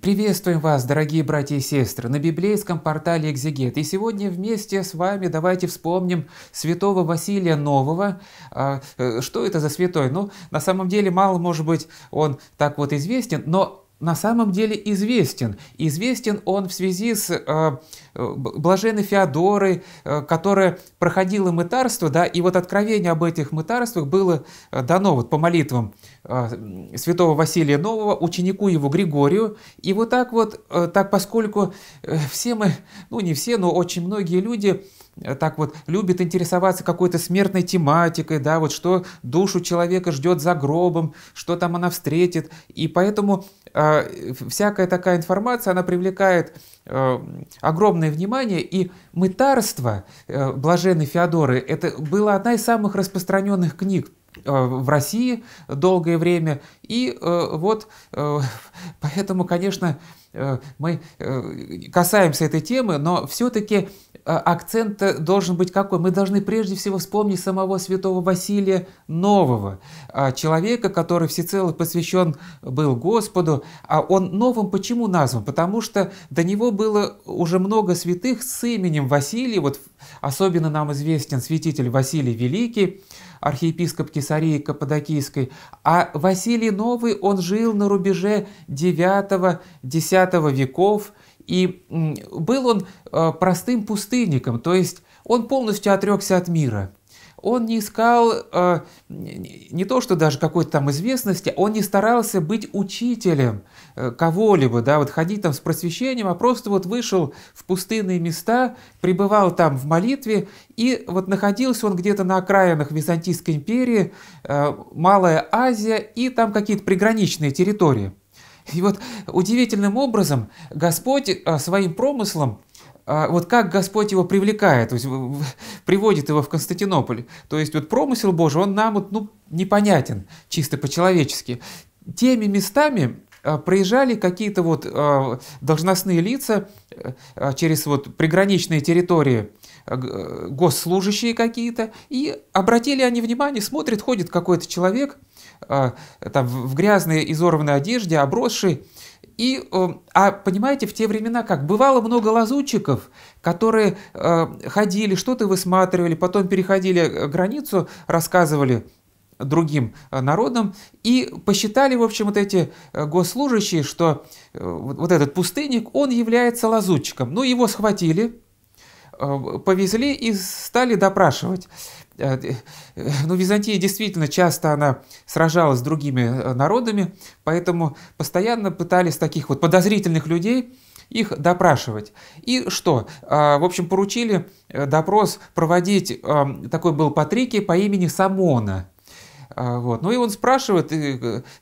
Приветствуем вас, дорогие братья и сестры, на библейском портале «Экзегет». И сегодня вместе с вами давайте вспомним святого Василия Нового. А, э, что это за святой? Ну, на самом деле, мало, может быть, он так вот известен, но на самом деле известен. Известен он в связи с э, блаженной Феодорой, э, которая проходила мытарство, да, и вот откровение об этих мытарствах было э, дано вот по молитвам э, святого Василия Нового, ученику его Григорию. И вот так вот, э, так поскольку э, все мы, ну не все, но очень многие люди Э, так вот любит интересоваться какой-то смертной тематикой, да, вот что душу человека ждет за гробом, что там она встретит. И поэтому э, всякая такая информация, она привлекает э, огромное внимание. И «Мытарство» э, Блаженной Феодоры, это была одна из самых распространенных книг э, в России долгое время. И э, вот э, поэтому, конечно, э, мы касаемся этой темы, но все-таки акцент должен быть какой? Мы должны прежде всего вспомнить самого святого Василия Нового, человека, который всецело посвящен был Господу. А он новым почему назван? Потому что до него было уже много святых с именем Василий. Вот особенно нам известен святитель Василий Великий, архиепископ Кесарии Каппадокийской. А Василий Новый, он жил на рубеже 9-10 веков, и был он э, простым пустынником, то есть он полностью отрекся от мира. Он не искал э, не то, что даже какой-то там известности, он не старался быть учителем э, кого-либо, да, вот ходить там с просвещением, а просто вот вышел в пустынные места, пребывал там в молитве, и вот находился он где-то на окраинах Византийской империи, Малая Азия и там какие-то приграничные территории. И вот удивительным образом Господь а, своим промыслом вот как Господь его привлекает, то есть приводит его в Константинополь. То есть вот промысел Божий, он нам вот, ну, непонятен чисто по-человечески. Теми местами а, проезжали какие-то вот должностные лица через вот приграничные территории, госслужащие какие-то, и обратили они внимание, смотрит, ходит какой-то человек – там, в грязной изорванной одежде, обросший. И, э, а понимаете, в те времена как? Бывало много лазутчиков, которые э, ходили, что-то высматривали, потом переходили границу, рассказывали другим народам и посчитали, в общем, вот эти госслужащие, что вот этот пустынник, он является лазутчиком. Ну, его схватили, повезли и стали допрашивать. Э, э, ну, Византия действительно часто она сражалась с другими э, народами, поэтому постоянно пытались таких вот подозрительных людей их допрашивать. И что? А, в общем, поручили допрос проводить, такой был Патрикий по имени Самона. А, вот. Ну и он спрашивает,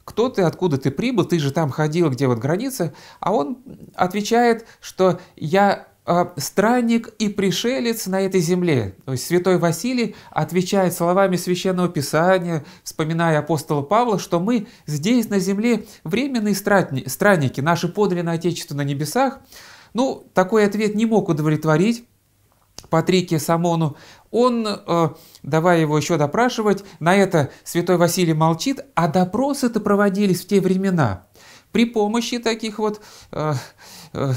кто ты, откуда ты прибыл, ты же там ходил, где вот граница. А он отвечает, что я странник и пришелец на этой земле. То есть святой Василий отвечает словами Священного Писания, вспоминая апостола Павла, что мы здесь на земле временные странники, наши подлинное Отечество на небесах. Ну, такой ответ не мог удовлетворить Патрике Самону. Он, э, давая его еще допрашивать, на это святой Василий молчит, а допросы-то проводились в те времена при помощи таких вот э, Э,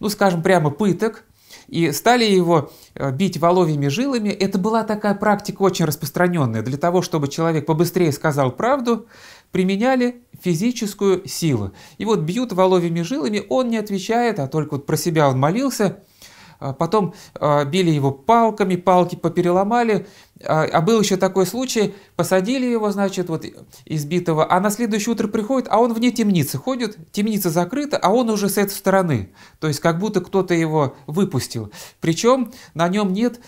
ну скажем прямо, пыток, и стали его э, бить воловьими жилами. Это была такая практика очень распространенная. Для того, чтобы человек побыстрее сказал правду, применяли физическую силу. И вот бьют воловьими жилами, он не отвечает, а только вот про себя он молился – а потом били его палками, палки попереломали. А, а был еще такой случай, посадили его, значит, вот избитого, а на следующее утро приходит, а он вне темницы ходит, темница закрыта, а он уже с этой стороны. То есть как будто кто-то его выпустил. Причем на нем нет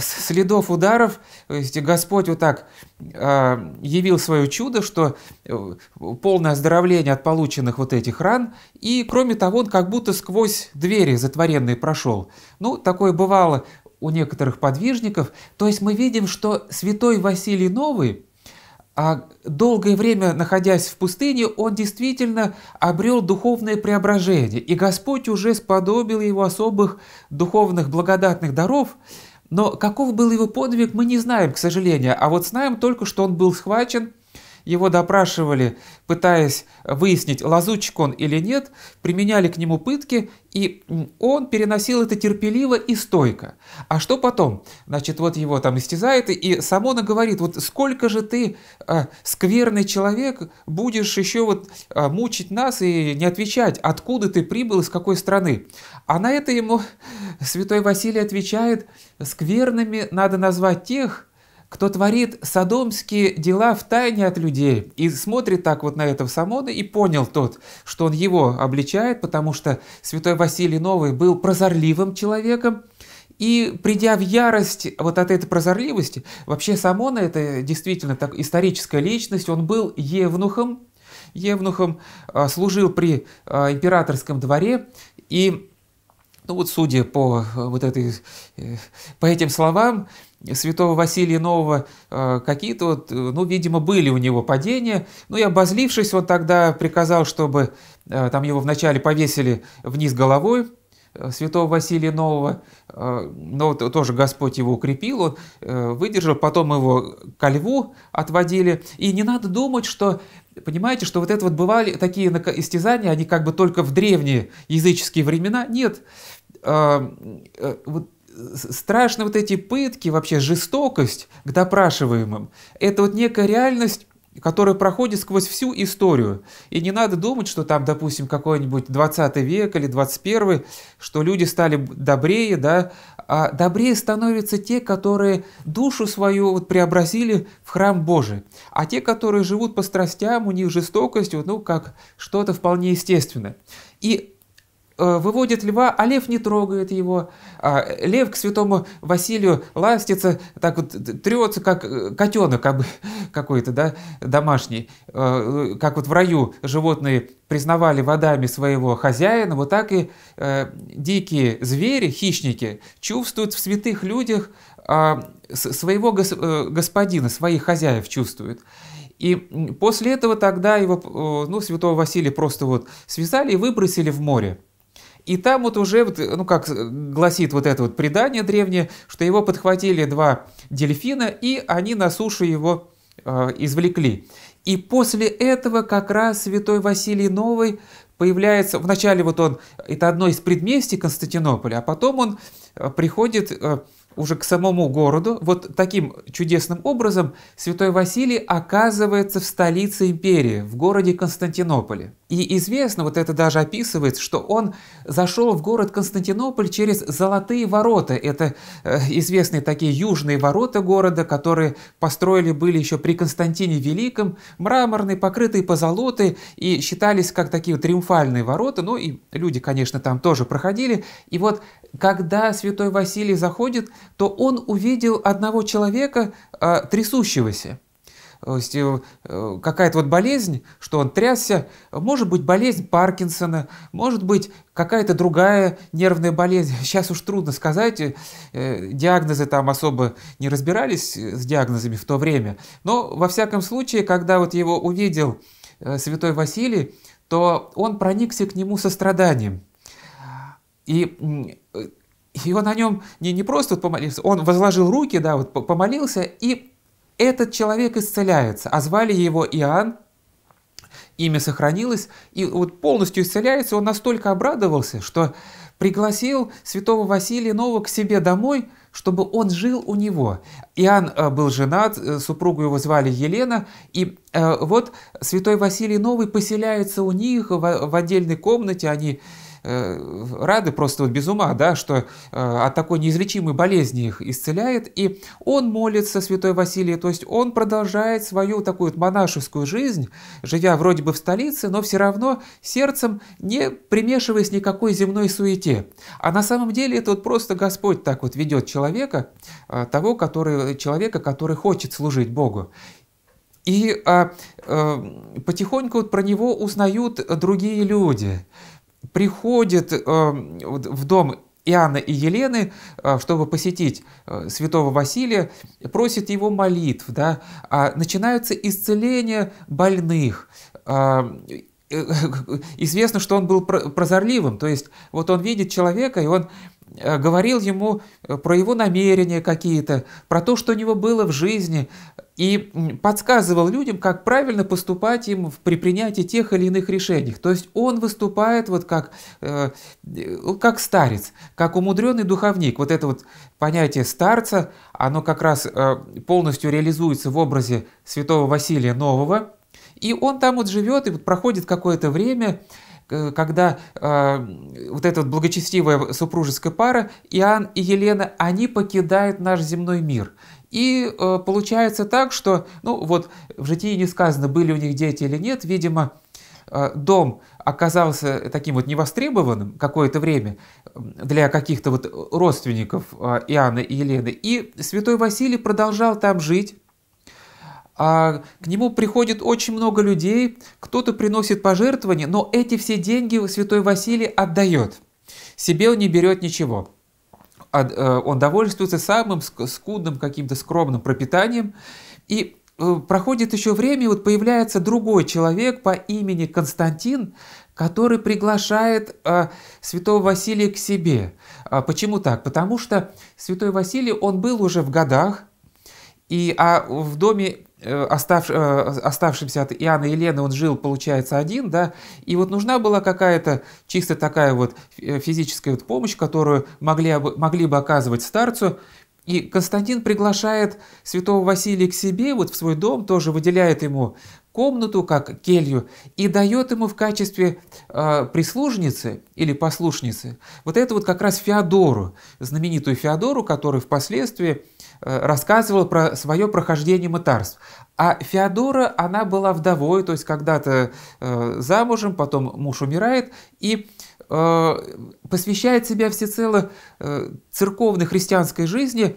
следов ударов, то есть Господь вот так явил свое чудо, что э, полное оздоровление от полученных вот этих ран, и кроме того, он как будто сквозь двери затворенные прошел. Ну, такое бывало у некоторых подвижников. То есть мы видим, что святой Василий Новый, а долгое время находясь в пустыне, он действительно обрел духовное преображение. И Господь уже сподобил его особых духовных благодатных даров. Но каков был его подвиг, мы не знаем, к сожалению. А вот знаем только, что он был схвачен, его допрашивали, пытаясь выяснить, лазутчик он или нет, применяли к нему пытки, и он переносил это терпеливо и стойко. А что потом? Значит, вот его там истязает, и Самона говорит, вот сколько же ты, э, скверный человек, будешь еще вот э, мучить нас и не отвечать, откуда ты прибыл, из какой страны. А на это ему святой Василий отвечает, скверными надо назвать тех, кто творит садомские дела в тайне от людей и смотрит так вот на этого Самона и понял тот, что он его обличает, потому что святой Василий Новый был прозорливым человеком, и придя в ярость вот от этой прозорливости, вообще Самона это действительно так, историческая личность, он был евнухом, евнухом а, служил при а, императорском дворе, и ну вот судя по вот этой, э, по этим словам, святого Василия Нового э, какие-то, вот, э, ну, видимо, были у него падения. Ну и обозлившись, он тогда приказал, чтобы э, там его вначале повесили вниз головой, святого Василия Нового, но тоже Господь его укрепил, он выдержал, потом его ко льву отводили. И не надо думать, что, понимаете, что вот это вот бывали такие истязания, они как бы только в древние языческие времена. Нет, вот страшно вот эти пытки, вообще жестокость к допрашиваемым. Это вот некая реальность, которая проходит сквозь всю историю. И не надо думать, что там, допустим, какой-нибудь 20 век или 21, что люди стали добрее, да, а добрее становятся те, которые душу свою вот преобразили в храм Божий. А те, которые живут по страстям, у них жестокость, вот, ну, как что-то вполне естественное. И выводит льва, а лев не трогает его. А лев к святому Василию ластится, так вот трется, как э, котенок какой-то, да, домашний. Э, как вот в раю животные признавали водами своего хозяина, вот так и дикие звери, хищники, чувствуют в святых людях а, своего господина, своих хозяев чувствуют. И после этого тогда его, ну, святого Василия просто вот связали и выбросили в море. И там вот уже, ну как гласит вот это вот предание древнее, что его подхватили два дельфина, и они на сушу его э, извлекли. И после этого как раз святой Василий Новый появляется, вначале вот он, это одно из предместий Константинополя, а потом он э, приходит э, уже к самому городу. Вот таким чудесным образом святой Василий оказывается в столице империи, в городе Константинополе. И известно, вот это даже описывается, что он зашел в город Константинополь через Золотые ворота. Это э, известные такие южные ворота города, которые построили были еще при Константине Великом, мраморные, покрытые позолотой, и считались как такие триумфальные ворота. Ну и люди, конечно, там тоже проходили. И вот когда святой Василий заходит, то он увидел одного человека э, трясущегося. То есть э, какая-то вот болезнь, что он трясся, может быть болезнь Паркинсона, может быть какая-то другая нервная болезнь. Сейчас уж трудно сказать, э, диагнозы там особо не разбирались с диагнозами в то время. Но во всяком случае, когда вот его увидел э, святой Василий, то он проникся к нему состраданием. И и он о нем не, не просто вот помолился, он возложил руки, да, вот помолился, и этот человек исцеляется. А звали его Иоанн, имя сохранилось, и вот полностью исцеляется. Он настолько обрадовался, что пригласил святого Василия Нового к себе домой, чтобы он жил у него. Иоанн э, был женат, э, супругу его звали Елена, и э, вот святой Василий Новый поселяется у них в, отдельной комнате, они рады просто вот без ума, да, что э, от такой неизлечимой болезни их исцеляет, и он молится, святой Василий, то есть он продолжает свою такую вот монашескую жизнь, живя вроде бы в столице, но все равно сердцем не примешиваясь никакой земной суете. А на самом деле это вот просто Господь так вот ведет человека, э, того, который, человека, который хочет служить Богу. И а, а, потихоньку вот про него узнают другие люди приходит э, в дом Иоанна и Елены, э, чтобы посетить э, святого Василия, просит его молитв, да, а начинаются исцеления больных, известно, что он был прозорливым, то есть вот он видит человека, и он говорил ему э, про его намерения какие-то, про то, что у него было в жизни, и подсказывал людям, как правильно поступать им при принятии тех или иных решений. То есть он выступает вот как, э, как старец, как умудренный духовник. Вот это вот понятие старца, оно как раз полностью реализуется в образе святого Василия Нового. И он там вот живет, и вот проходит какое-то время, когда э, вот эта вот благочестивая супружеская пара, Иоанн и Елена, они покидают наш земной мир. И э, получается так, что, ну вот в житии не сказано, были у них дети или нет, видимо, э, дом оказался таким вот невостребованным какое-то время для каких-то вот родственников э, Иоанна и Елены. И святой Василий продолжал там жить, а к нему приходит очень много людей, кто-то приносит пожертвования, но эти все деньги святой Василий отдает. Себе он не берет ничего. Э, он довольствуется самым скудным каким-то скромным пропитанием. И э, проходит еще время, и вот появляется другой человек по имени Константин, который приглашает э, святого Василия к себе. А почему так? Потому что святой Василий, он был уже в годах, и, а в доме остав, э, оставшимся от Иоанна и Елены он жил, получается, один, да, и вот нужна была какая-то чисто такая вот э, физическая вот помощь, которую могли, могли бы оказывать старцу, и Константин приглашает святого Василия к себе, вот в свой дом, тоже выделяет ему комнату, как келью, и дает ему в качестве э, прислужницы или послушницы вот это вот как раз Феодору, знаменитую Феодору, которую впоследствии Э, рассказывал про свое прохождение мытарств. А Феодора, она была вдовой, то есть когда-то э, замужем, потом муж умирает, и э, посвящает себя всецело церковной христианской жизни,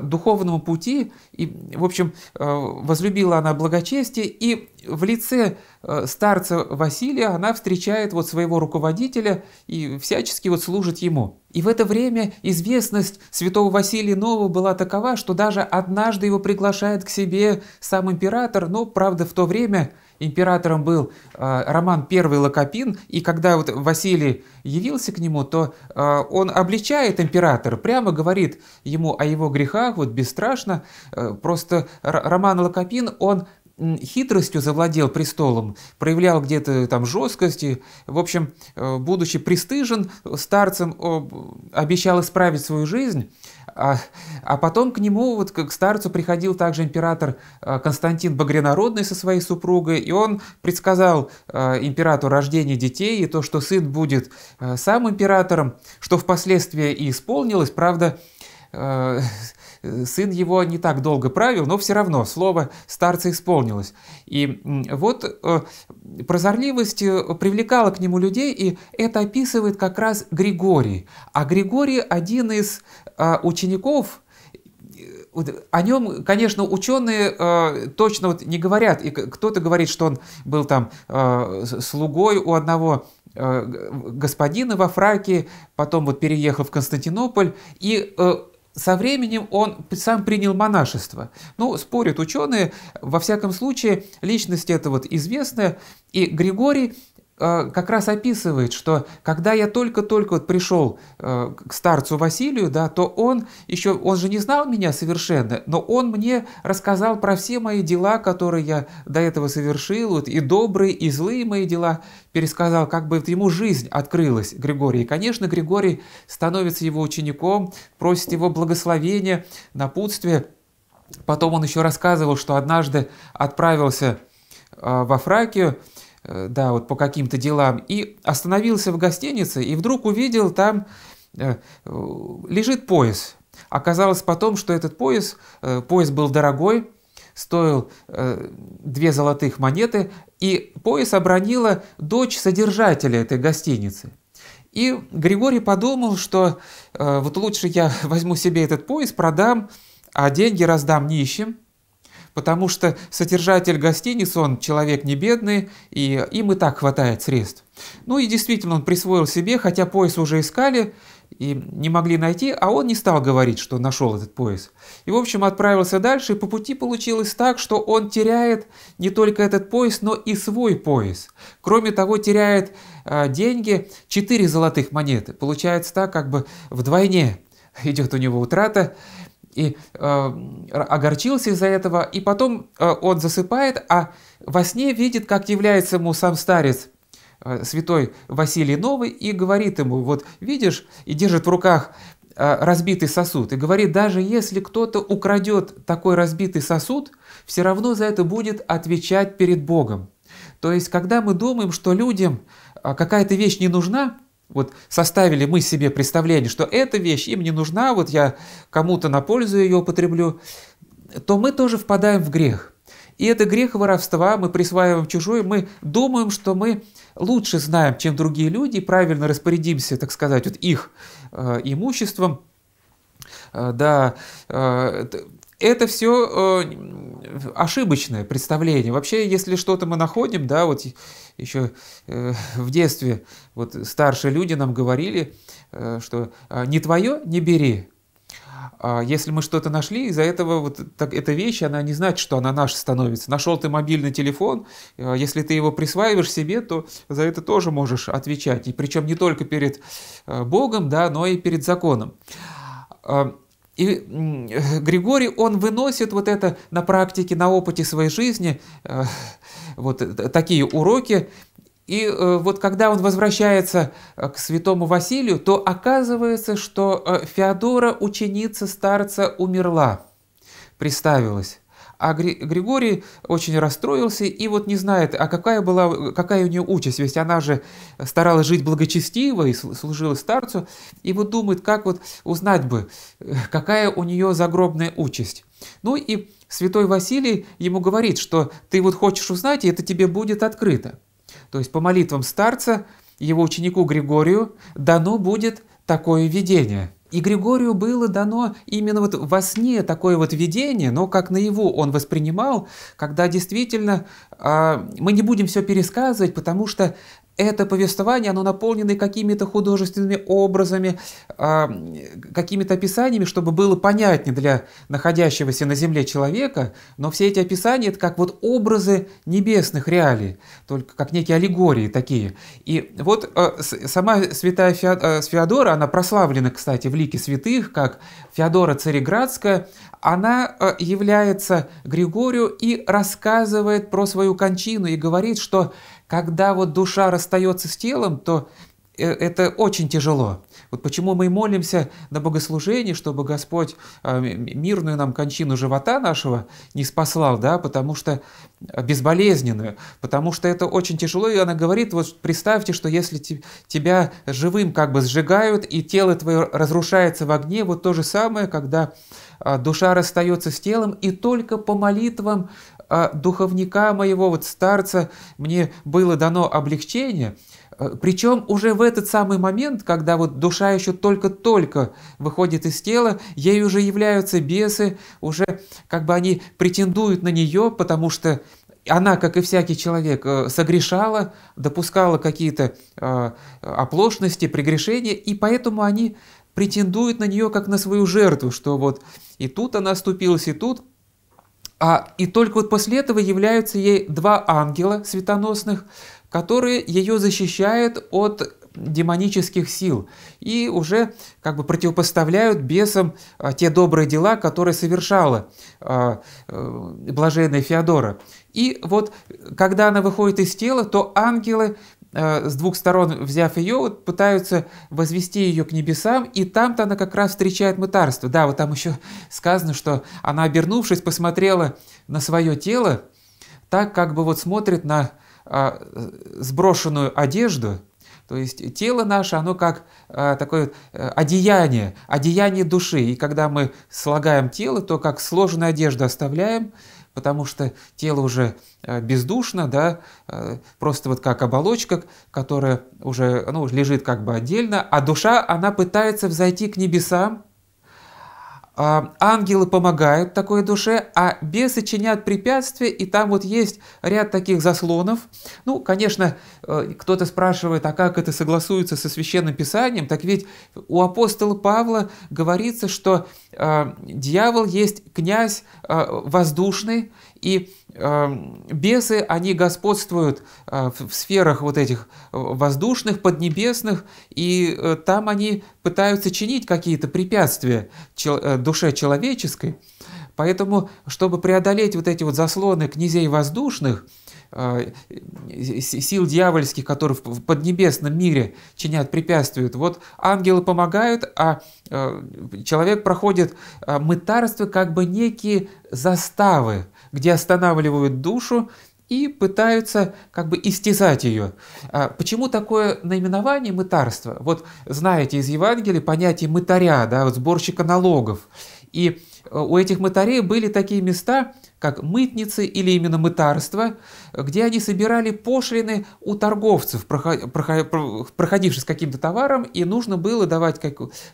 духовному пути, и, в общем, э, возлюбила она благочестие, и в лице э, старца Василия она встречает вот своего руководителя и всячески вот служит ему. И в это время известность святого Василия Нового была такова, что даже однажды его приглашает к себе сам император, но, правда, в то время императором был э, Роман I Локопин, и когда вот Василий явился к нему, то э, он обличает императора, прямо говорит ему о его грехах, вот бесстрашно. Э, просто Роман Локопин, он хитростью завладел престолом, проявлял где-то там жесткости, в общем, будучи пристыжен старцем, обещал исправить свою жизнь, а, а потом к нему, вот к старцу приходил также император э, Константин Багрянародный со своей супругой, и он предсказал э, императору рождение детей, и то, что сын будет сам императором, что впоследствии и исполнилось, правда, Э, сын его не так долго правил, но все равно слово старца исполнилось. И вот э, прозорливость э, привлекала к нему людей, и это описывает как раз Григорий. А Григорий один из учеников, о нем, конечно, ученые э, точно вот не говорят. И кто-то говорит, что он был там э, слугой у одного э, господина во Фракии, потом вот переехал в Константинополь. И э, со временем он сам принял монашество. Ну, спорят ученые, во всяком случае, личность эта вот известная, и Григорий как раз описывает, что когда я только-только вот пришел э, к старцу Василию, да, то он еще, он же не знал меня совершенно, но он мне рассказал про все мои дела, которые я до этого совершил, вот, и добрые, и злые мои дела, пересказал, как бы ему жизнь открылась Григорий. И, конечно, Григорий становится его учеником, просит его благословения, напутствия. Потом он еще рассказывал, что однажды отправился э, во Фракию, да, вот по каким-то делам, и остановился в гостинице, и вдруг увидел там э, лежит пояс. Оказалось потом, что этот пояс, э, пояс был дорогой, стоил две золотых монеты, и пояс обронила дочь содержателя этой гостиницы. И Григорий подумал, что вот лучше я возьму себе этот пояс, продам, а деньги раздам нищим, потому что содержатель гостиницы, он человек не бедный, и им и так хватает средств. Ну и действительно он присвоил себе, хотя пояс уже искали, и не могли найти, а он не стал говорить, что нашел этот пояс. И, в общем, отправился дальше, и по пути получилось так, что он теряет не только этот пояс, но и свой пояс. Кроме того, теряет э, деньги, 4 золотых монеты. Получается так, как бы вдвойне идет у него утрата, и э, огорчился из-за этого, и потом э, он засыпает, а во сне видит, как является ему сам старец, э, святой Василий Новый, и говорит ему, вот видишь, и держит в руках э, разбитый сосуд, и говорит, даже если кто-то украдет такой разбитый сосуд, все равно за это будет отвечать перед Богом. То есть, когда мы думаем, что людям э, какая-то вещь не нужна, вот составили мы себе представление, что эта вещь им не нужна, вот я кому-то на пользу ее употреблю, то мы тоже впадаем в грех. И это грех воровства, мы присваиваем чужое, мы думаем, что мы лучше знаем, чем другие люди, правильно распорядимся, так сказать, вот их э, имуществом. Э, да, э, это все э, ошибочное представление. Вообще, если что-то мы находим, да, вот еще э, в детстве вот старшие люди нам говорили, э, что э, не твое, не бери. А если мы что-то нашли, из-за этого вот так, эта вещь, она не значит, что она наша становится. Нашел ты мобильный телефон, э, если ты его присваиваешь себе, то за это тоже можешь отвечать. И причем не только перед Богом, да, но и перед законом. И Григорий, он выносит вот это на практике, на опыте своей жизни, э, вот такие уроки. И э, вот когда он возвращается э, к святому Василию, то оказывается, что Феодора, ученица старца, умерла, приставилась. А Григорий очень расстроился и вот не знает, а какая была, какая у нее участь, ведь она же старалась жить благочестиво и служила старцу, и вот думает, как вот узнать бы, какая у нее загробная участь. Ну и святой Василий ему говорит, что ты вот хочешь узнать, и это тебе будет открыто. То есть по молитвам старца его ученику Григорию дано будет такое видение – и Григорию было дано именно вот во сне такое вот видение, но как наяву он воспринимал, когда действительно э, мы не будем все пересказывать, потому что это повествование, оно наполнено какими-то художественными образами, а, какими-то описаниями, чтобы было понятнее для находящегося на земле человека, но все эти описания это как вот образы небесных реалий, только как некие аллегории такие. И вот а, сама святая а, Феодора, она прославлена, кстати, в лике святых, как Феодора Цареградская, она является Григорию и рассказывает про свою кончину и говорит, что когда вот душа расстается с телом, то э, это очень тяжело. Вот почему мы молимся на богослужении, чтобы Господь э, мирную нам кончину живота нашего не спаслал, да, потому что безболезненную, потому что это очень тяжело, и она говорит, вот представьте, что если тебя живым как бы сжигают, и тело твое разрушается в огне, вот то же самое, когда душа расстается с телом, и только по молитвам а духовника моего, вот старца, мне было дано облегчение. Э, Причем уже в этот самый момент, когда вот душа еще только-только выходит из тела, ей уже являются бесы, уже как бы они претендуют на нее, потому что она, как и всякий человек, э, согрешала, допускала какие-то э, оплошности, прегрешения, и поэтому они претендуют на нее как на свою жертву, что вот и тут она оступилась, и тут а, и только вот после этого являются ей два ангела светоносных, которые ее защищают от демонических сил и уже как бы противопоставляют бесам а, те добрые дела, которые совершала а, а, блаженная Феодора. И вот когда она выходит из тела, то ангелы с двух сторон, взяв ее, вот, пытаются возвести ее к небесам, и там-то она как раз встречает мытарство. Да, вот там еще сказано, что она, обернувшись, посмотрела на свое тело, так как бы вот смотрит на а, сброшенную одежду, то есть тело наше, оно как а, такое а, одеяние, одеяние души. И когда мы слагаем тело, то как сложенную одежду оставляем, потому что тело уже э, бездушно, да, э, просто вот как оболочка, которая уже ну, лежит как бы отдельно, а душа, она пытается взойти к небесам, а, ангелы помогают такой душе, а бесы чинят препятствия, и там вот есть ряд таких заслонов. Ну, конечно, э, кто-то спрашивает, а как это согласуется со Священным Писанием? Так ведь у апостола Павла говорится, что дьявол есть князь э, воздушный, и э, бесы, они господствуют э, в сферах вот этих воздушных, поднебесных, и э, там они пытаются чинить какие-то препятствия э, душе человеческой. Поэтому, чтобы преодолеть вот эти вот заслоны князей воздушных, э, сил дьявольских, которые в поднебесном мире чинят, препятствуют. Вот ангелы помогают, а э, человек проходит мытарство, как бы некие заставы, где останавливают душу и пытаются как бы истязать ее. А почему такое наименование мытарство? Вот знаете из Евангелия понятие мытаря, да, вот сборщика налогов. И э, у этих мытарей были такие места, как мытницы или именно мытарство, где они собирали пошлины у торговцев, проходивших с каким-то товаром, и нужно было давать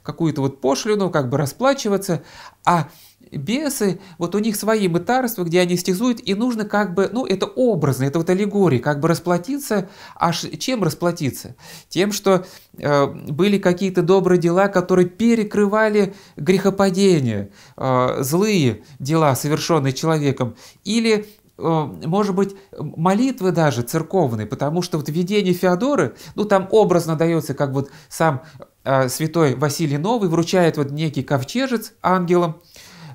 какую-то вот пошлину, как бы расплачиваться, а бесы, вот у них свои мытарства, где они стезуют, и нужно как бы, ну это образно, это вот аллегория, как бы расплатиться, аж чем расплатиться? Тем, что э, были какие-то добрые дела, которые перекрывали грехопадение, э, злые дела, совершенные человеком, или э, может быть, молитвы даже церковные, потому что вот видение Феодоры, ну там образно дается, как вот сам э, святой Василий Новый вручает вот некий ковчежец ангелам,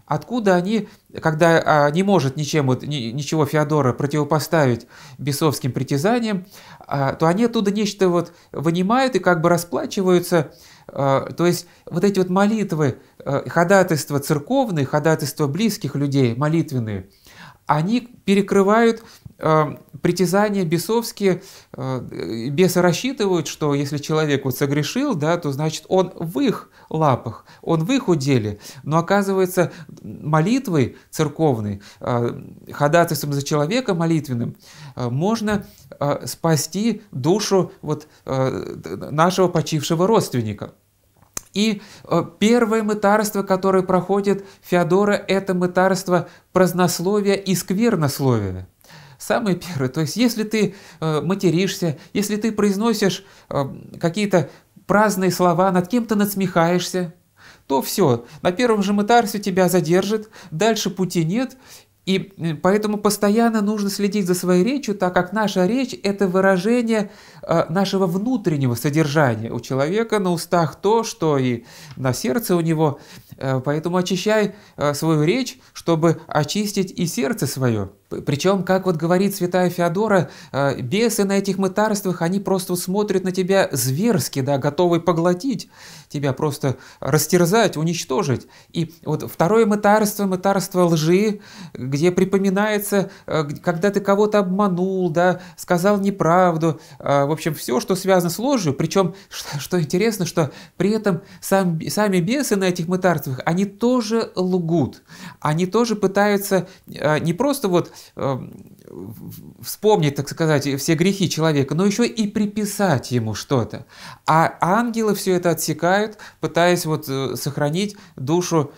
откуда они, когда а, не может ничем, вот, ни, ничего Феодора противопоставить бесовским притязаниям, а, то они оттуда нечто вот вынимают и как бы расплачиваются. А, то есть вот эти вот молитвы, ходатайства церковные, ходатайства близких людей, молитвенные, они перекрывают притязания бесовские, э, бесы рассчитывают, что если человек вот согрешил, да, то значит он в их лапах, он в их уделе. Но оказывается, молитвой церковной, э, ходатайством за человека молитвенным, э, можно э, спасти душу вот, э, нашего почившего родственника. И э, первое мытарство, которое проходит Феодора, это мытарство празднословия и сквернословия. Самое первое, то есть если ты э, материшься, если ты произносишь э, какие-то праздные слова, над кем-то надсмехаешься, то все, на первом же мытарстве тебя задержит, дальше пути нет, и э, поэтому постоянно нужно следить за своей речью, так как наша речь – это выражение э, нашего внутреннего содержания. У человека на устах то, что и на сердце у него. Э, поэтому очищай свою речь, чтобы очистить и сердце свое. Причем, как вот говорит святая Феодора, бесы на этих мытарствах, они просто смотрят на тебя зверски, да, готовы поглотить тебя, просто растерзать, уничтожить. И вот второе мытарство, мытарство лжи, где припоминается, э, когда ты кого-то обманул, да, сказал неправду, э, в общем, все, что связано с ложью, причем, что, интересно, что при этом сам, сами бесы на этих мытарствах, они тоже лгут, они тоже пытаются э, не просто вот вспомнить, так сказать, все грехи человека, но еще и приписать ему что-то. А ангелы все это отсекают, пытаясь вот сохранить душу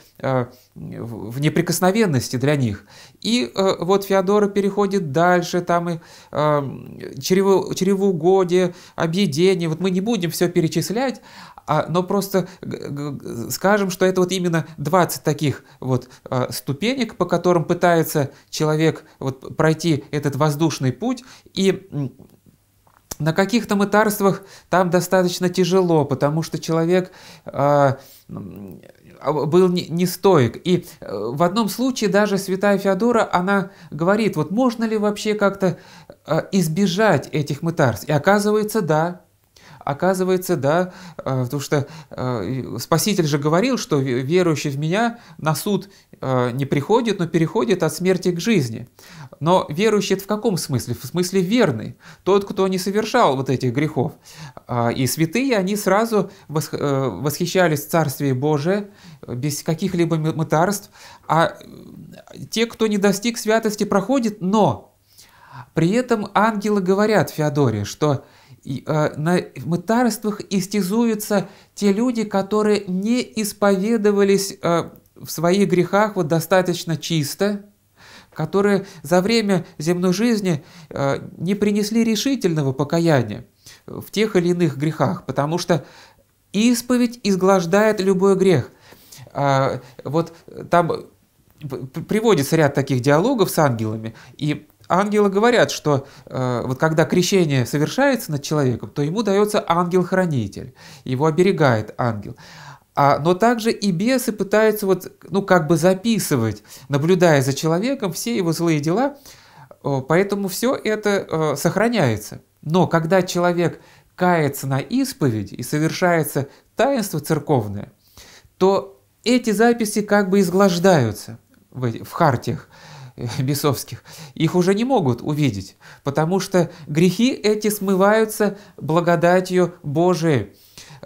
в неприкосновенности для них. И э, вот Феодора переходит дальше, там и э, чрево, чревоугодие, объедение, вот мы не будем все перечислять, а, но просто скажем, что это вот именно 20 таких вот э, ступенек, по которым пытается человек вот пройти этот воздушный путь, и на каких-то мытарствах там достаточно тяжело, потому что человек э, был не, не стоек. И э, в одном случае даже святая Феодора, она говорит, вот можно ли вообще как-то э, избежать этих мытарств? И оказывается, да, Оказывается, да, э, потому что Спаситель же говорил, что верующий в меня на суд не приходит, но переходит от смерти к жизни. Но верующий это в каком смысле? В смысле верный. Тот, кто не совершал вот этих грехов. И святые, они сразу восхищались Царствие Божие, без каких-либо мытарств, а те, кто не достиг святости, проходит, но при этом ангелы говорят Феодоре, что э, на мытарствах истязуются те люди, которые не исповедовались э, в своих грехах вот достаточно чисто, которые за время земной жизни э, не принесли решительного покаяния в тех или иных грехах, потому что исповедь изглаждает любой грех. А, вот там приводится ряд таких диалогов с ангелами, и ангелы говорят, что э, вот когда крещение совершается над человеком, то ему дается ангел-хранитель, его оберегает ангел. А, но также и бесы пытаются вот, ну, как бы записывать, наблюдая за человеком все его злые дела, поэтому все это э, сохраняется. Но когда человек кается на исповеди и совершается таинство церковное, то эти записи как бы изглаждаются в, в хартиях бесовских, их уже не могут увидеть, потому что грехи эти смываются благодатью Божией.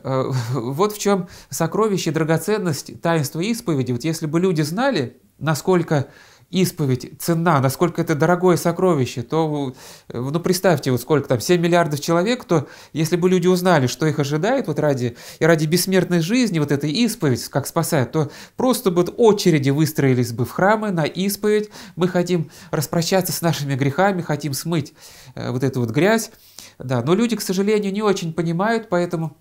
Э, вот в чем сокровище, драгоценность таинства исповеди. Вот если бы люди знали, насколько исповедь цена, насколько это дорогое сокровище, то, ну, представьте, вот сколько там, 7 миллиардов человек, то если бы люди узнали, что их ожидает вот ради, и ради бессмертной жизни, вот этой исповедь, как спасает, то просто бы очереди выстроились бы в храмы на исповедь. Мы хотим распрощаться с нашими грехами, хотим смыть э, вот эту вот грязь. Да, но люди, к сожалению, не очень понимают, поэтому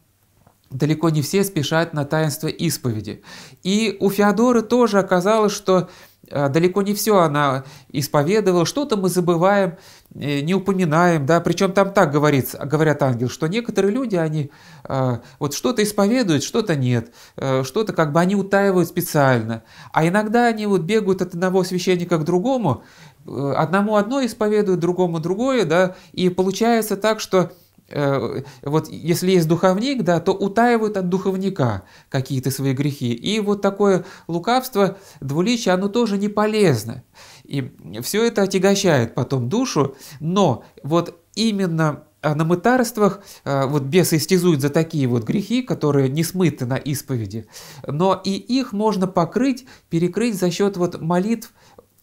далеко не все спешат на таинство исповеди. И у Феодора тоже оказалось, что далеко не все она исповедовала, что-то мы забываем, э, не упоминаем, да, причем там так говорится, говорят ангелы, что некоторые люди, они а, вот что-то исповедуют, что-то нет, э, что-то как бы они утаивают специально, а иногда они вот бегают от одного священника к другому, э, одному одно исповедуют, другому другое, да, и получается так, что вот если есть духовник, да, то утаивают от духовника какие-то свои грехи. И вот такое лукавство, двуличие, оно тоже не полезно. И все это отягощает потом душу, но вот именно на мытарствах э, вот бесы истязуют за такие вот грехи, которые не смыты на исповеди, но и их можно покрыть, перекрыть за счет вот молитв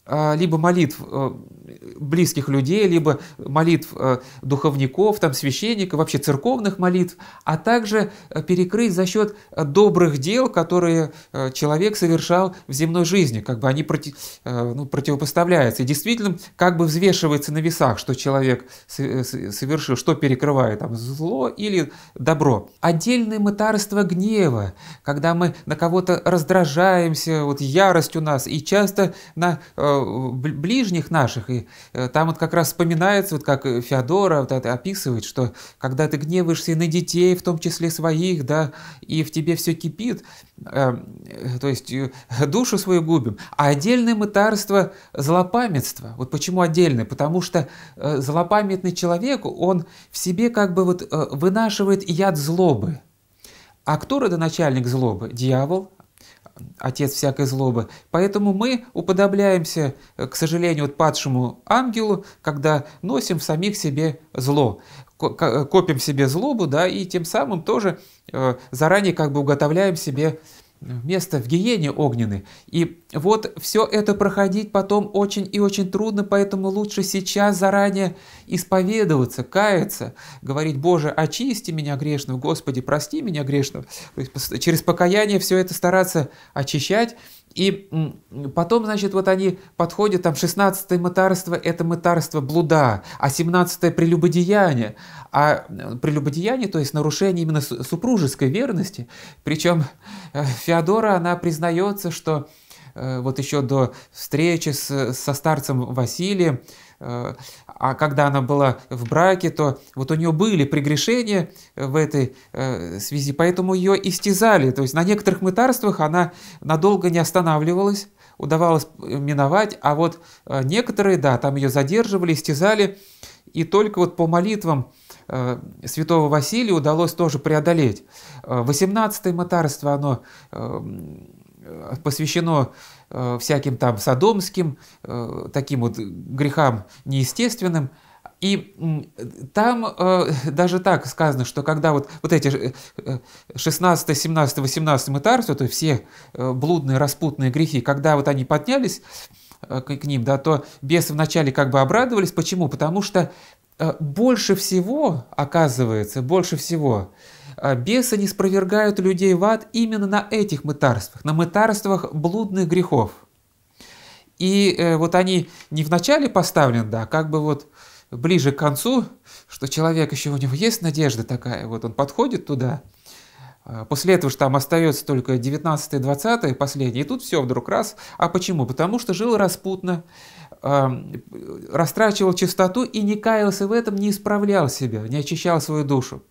а, либо молитв э, близких людей, либо молитв э, духовников, там, священников, вообще церковных молитв, а также э, перекрыть за счет добрых дел, которые человек совершал в земной жизни, как бы они против, ну, противопоставляются. И действительно, как бы взвешивается на весах, что человек совершил, что перекрывает, там, зло или добро. Отдельное мытарство гнева, когда мы на кого-то раздражаемся, вот ярость у нас, и часто на ближних наших, и э, там вот как раз вспоминается, вот как Феодора вот это описывает, что когда ты гневаешься и на детей, в том числе своих, да, и в тебе все кипит, э, то есть э, душу свою губим, а отдельное мытарство – злопамятство. Вот почему отдельное? Потому что злопамятный человек, он в себе как бы вот вынашивает яд злобы. А кто родоначальник злобы? Дьявол, отец всякой злобы. Поэтому мы уподобляемся, к сожалению, падшему ангелу, когда носим в самих себе зло, копим себе злобу, да, и тем самым тоже э, заранее как бы уготовляем себе место в гиене огненной. И вот все это проходить потом очень и очень трудно, поэтому лучше сейчас заранее исповедоваться, каяться, говорить, Боже, очисти меня грешного, Господи, прости меня грешного. То есть через покаяние все это стараться очищать. И потом, значит, вот они подходят, там 16-е мытарство – это мытарство блуда, а 17-е – прелюбодеяние. А э, прелюбодеяние, то есть нарушение именно супружеской верности. Причем э, Феодора, она признается, что вот еще до встречи с, со старцем Василием, а когда она была в браке, то вот у нее были прегрешения в этой связи, поэтому ее истязали. То есть на некоторых мытарствах она надолго не останавливалась, удавалось миновать, а вот некоторые, да, там ее задерживали, истязали, и только вот по молитвам Э, святого Василия удалось тоже преодолеть. 18-е э, мытарство, оно э, посвящено всяким там садомским, таким вот грехам неестественным, и там э, даже так сказано, что когда вот, вот эти 16, 17, 18 мытарства, то есть все э, блудные, распутные грехи, когда вот они поднялись э, к, ним, да, то бесы вначале как бы обрадовались. Почему? Потому что Э, больше всего, оказывается, больше всего э, бесы не спровергают людей в ад именно на этих мытарствах, на мытарствах блудных грехов. И э, вот они не в начале поставлены, да, как бы вот ближе к концу, что человек еще у него есть надежда такая, вот он подходит туда, а, После этого же там остается только 19 20 последний, и тут все вдруг раз. А почему? Потому что жил распутно, растрачивал чистоту и не каялся в этом, не исправлял себя, не очищал свою душу.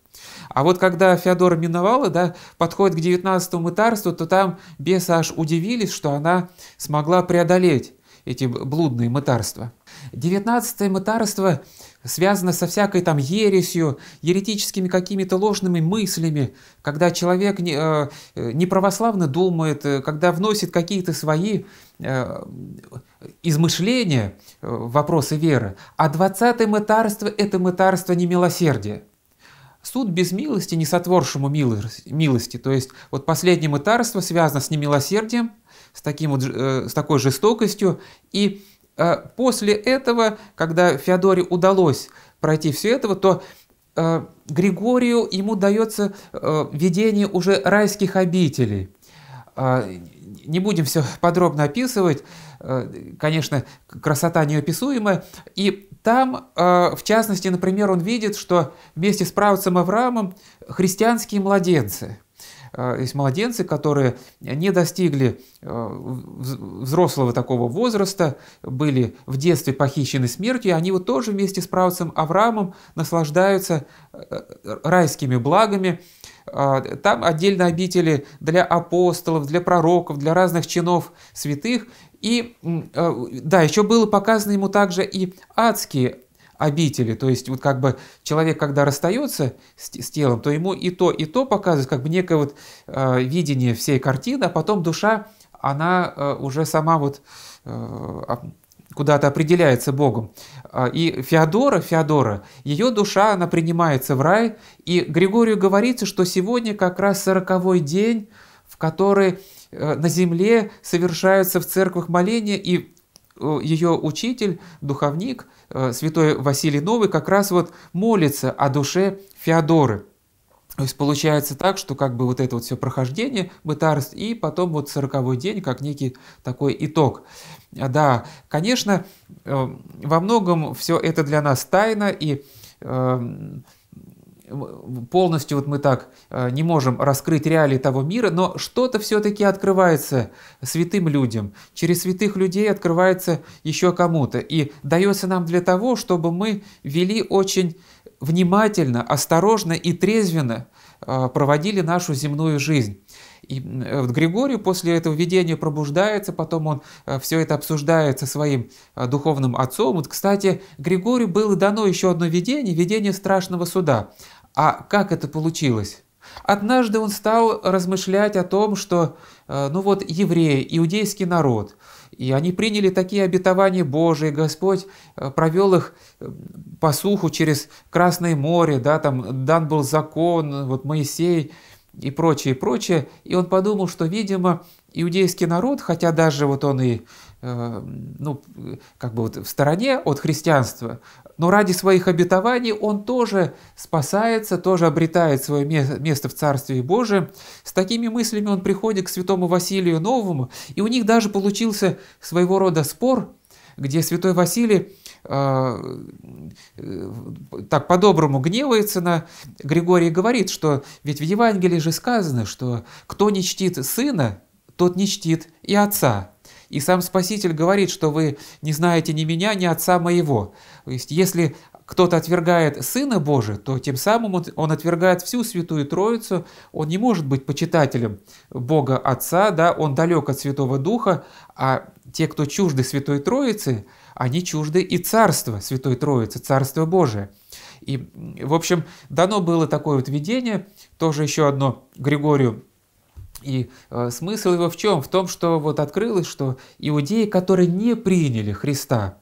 А вот когда Феодора миновала, да, подходит к 19 мытарству, то там бесы аж удивились, что она смогла преодолеть эти блудные мытарства. 19 мытарство связано со всякой там ересью, еретическими какими-то ложными мыслями, когда человек не, э, неправославно думает, э, когда вносит какие-то свои э, измышления в вопросы веры. А 20 мытарство – это мытарство немилосердия. Суд без милости не сотворшему милости. То есть вот последнее мытарство связано с немилосердием, с, таким вот, с такой жестокостью. И Э, после этого, когда Феодоре удалось пройти все это, то э, Григорию ему дается э, видение уже райских обителей. Не будем все подробно описывать, конечно, красота неописуемая. И там, в частности, например, он видит, что вместе с правцем Авраамом христианские младенцы – Э, есть младенцы, которые не достигли э, взрослого такого возраста, были в детстве похищены смертью, они вот тоже вместе с правцем Авраамом наслаждаются э, райскими благами. Там отдельно обители для апостолов, для пророков, для разных чинов святых. И да, еще было показано ему также и адские обители. То есть вот как бы человек, когда расстается с, с телом, то ему и то, и то показывает как бы некое вот э, видение всей картины, а потом душа, она э, уже сама вот э, куда-то определяется Богом. А, и Феодора, Феодора, ее душа, она принимается в рай, и Григорию говорится, что сегодня как раз сороковой день, в который э, на земле совершаются в церквах моления, и ее учитель, духовник, Э, святой Василий Новый как раз вот молится о душе Феодоры. То есть получается так, что как бы вот это вот все прохождение мытарств и потом вот сороковой день как некий такой итог. Да, конечно, э, во многом все это для нас тайна и э, полностью вот мы так э, не можем раскрыть реалии того мира, но что-то все-таки открывается святым людям. Через святых людей открывается еще кому-то. И дается нам для того, чтобы мы вели очень внимательно, осторожно и трезвенно э, проводили нашу земную жизнь. И э, Григорий после этого видения пробуждается, потом он все это обсуждает со своим духовным отцом. Вот, кстати, Григорию было дано еще одно видение, видение страшного суда. А как это получилось? Однажды он стал размышлять о том, что, э, ну вот, евреи, иудейский народ, и они приняли такие обетования Божии, Господь э, провел их э, по суху через Красное море, да, там дан был закон, вот Моисей и прочее, прочее. И он подумал, что, видимо, иудейский народ, хотя даже вот он и ну, как бы вот в стороне от христианства, но ради своих обетований он тоже спасается, тоже обретает свое место в Царстве Божьем. С такими мыслями он приходит к святому Василию Новому, и у них даже получился своего рода спор, где святой Василий э, э, так по-доброму гневается на Григория и говорит, что ведь в Евангелии же сказано, что кто не чтит сына, тот не чтит и отца. И сам Спаситель говорит, что вы не знаете ни меня, ни Отца моего. То есть, если кто-то отвергает Сына Божия, то тем самым он отвергает всю Святую Троицу, он не может быть почитателем Бога Отца, да, он далек от Святого Духа, а те, кто чужды Святой Троицы, они чужды и Царства Святой Троицы, Царство Божие. И, в общем, дано было такое вот видение, тоже еще одно Григорию и э, смысл его в чем? В том, что вот открылось, что иудеи, которые не приняли Христа,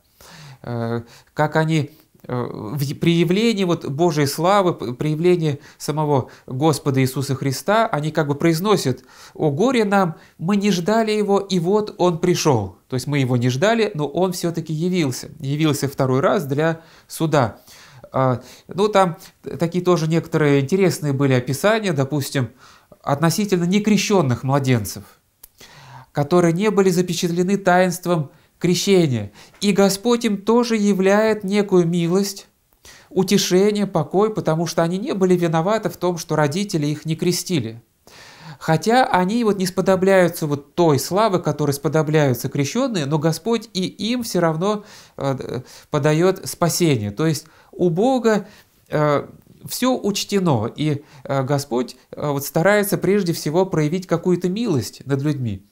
э, как они э, при явлении вот Божьей славы, при явлении самого Господа Иисуса Христа, они как бы произносят «О горе нам, мы не ждали Его, и вот Он пришел». То есть мы Его не ждали, но Он все-таки явился. Явился второй раз для суда. А, ну, там такие тоже некоторые интересные были описания, допустим, относительно некрещенных младенцев, которые не были запечатлены таинством крещения. И Господь им тоже являет некую милость, утешение, покой, потому что они не были виноваты в том, что родители их не крестили. Хотя они вот не сподобляются вот той славы, которой сподобляются крещенные, но Господь и им все равно э, подает спасение. То есть у Бога э, все учтено, и э, Господь вот старается прежде всего проявить какую-то милость над людьми.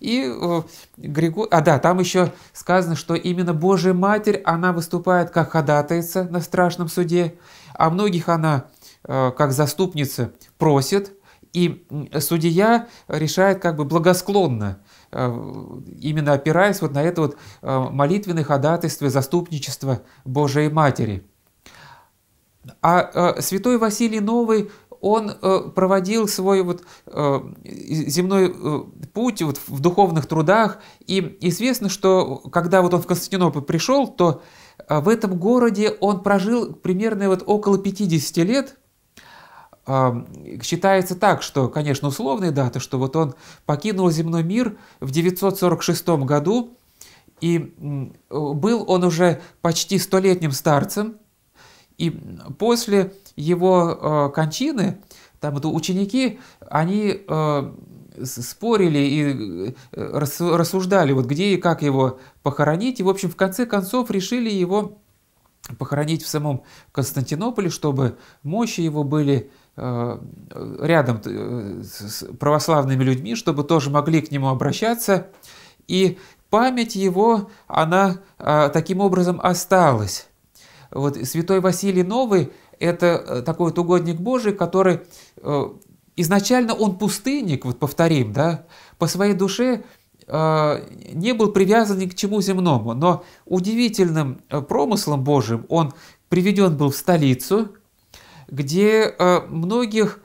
И э, Григор... А да, там еще сказано, что именно Божья Матерь, она выступает как ходатайца на страшном суде, а многих она как заступница просит, и судья решает как бы благосклонно, э, именно опираясь вот на это вот э, молитвенное ходатайство, заступничество Божией Матери. А э, святой Василий Новый, он проводил свой вот земной путь вот в духовных трудах, и известно, что когда вот он в Константинополь пришел, то в этом городе он прожил примерно вот около 50 лет, считается так, что, конечно, условная дата, что вот он покинул земной мир в 946 году, и был он уже почти столетним старцем, и после его э, кончины, там это ученики, они э, спорили и э, рассуждали, вот где и как его похоронить, и, в общем, в конце концов решили его похоронить в самом Константинополе, чтобы мощи его были Э, рядом э, с православными людьми, чтобы тоже могли к нему обращаться. И память его, она таким образом осталась. Вот святой Василий Новый – это такой вот угодник Божий, который изначально он пустынник, вот повторим, да, по своей душе не был привязан ни к чему земному, но удивительным промыслом Божьим он приведен был в столицу, где э, многих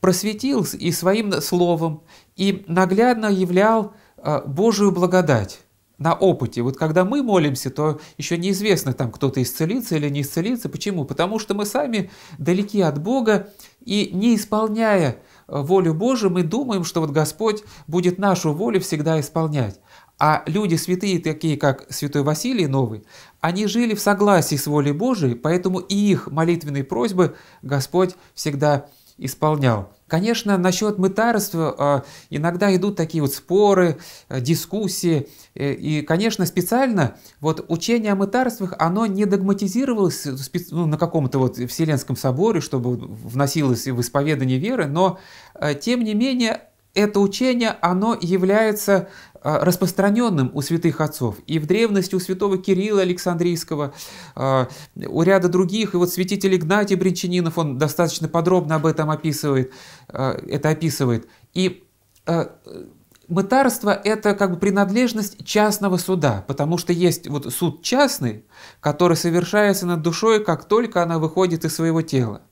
просветил и своим словом, и наглядно являл э, Божию благодать на опыте. Вот когда мы молимся, то еще неизвестно, там кто-то исцелится или не исцелится. Почему? Потому что мы сами далеки от Бога, и не исполняя э, волю Божию, мы думаем, что вот Господь будет нашу волю всегда исполнять. А люди святые, такие как святой Василий Новый, они жили в согласии с волей Божией, поэтому и их молитвенные просьбы Господь всегда исполнял. Конечно, насчет мытарства а, иногда идут такие вот споры, а, дискуссии, э, и, конечно, специально вот учение о мытарствах, оно не догматизировалось ну, на каком-то вот Вселенском соборе, чтобы вносилось в исповедание веры, но, тем не менее, это учение, оно является а, распространенным у святых отцов. И в древности у святого Кирилла Александрийского, а, у ряда других, и вот святитель Игнатий Бринчанинов, он достаточно подробно об этом описывает, а, это описывает. И Мытарство – это как бы принадлежность частного суда, потому что есть вот суд частный, который совершается над душой, как только она выходит из своего тела.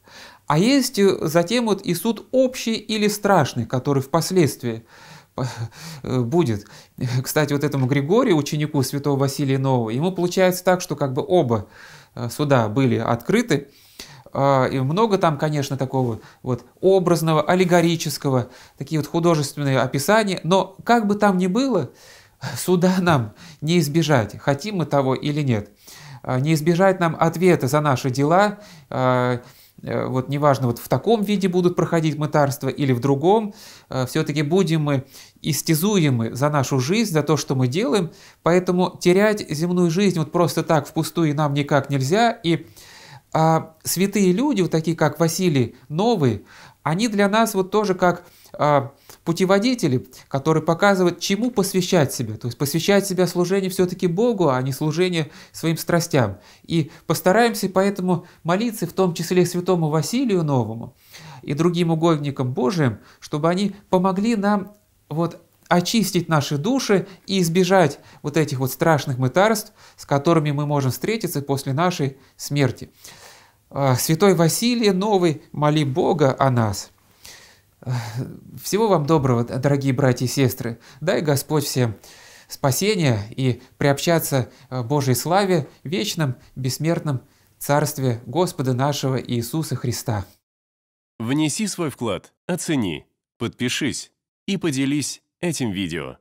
А есть затем вот и суд общий или страшный, который впоследствии будет. Кстати, вот этому Григорию, ученику святого Василия Нового, ему получается так, что как бы оба э, суда были открыты, а, и много там, конечно, такого вот образного, аллегорического, такие вот художественные описания, но как бы там ни было, суда нам не избежать, хотим мы того или нет. А, не избежать нам ответа за наши дела, а, Э, вот неважно, вот в таком виде будут проходить мытарства или в другом, э, все-таки будем мы истязуемы за нашу жизнь, за то, что мы делаем, поэтому терять земную жизнь вот просто так впустую нам никак нельзя, и а, святые люди, вот такие как Василий Новый, они для нас вот тоже как а, путеводители, которые показывают, чему посвящать себя. То есть посвящать себя служению все-таки Богу, а не служению своим страстям. И постараемся поэтому молиться, в том числе святому Василию Новому и другим угодникам Божиим, чтобы они помогли нам вот очистить наши души и избежать вот этих вот страшных мытарств, с которыми мы можем встретиться после нашей смерти. А, святой Василий Новый, моли Бога о нас – всего вам доброго, дорогие братья и сестры. Дай Господь всем спасения и приобщаться к Божьей славе, вечном, бессмертном Царстве Господа нашего Иисуса Христа. Внеси свой вклад, оцени, подпишись и поделись этим видео.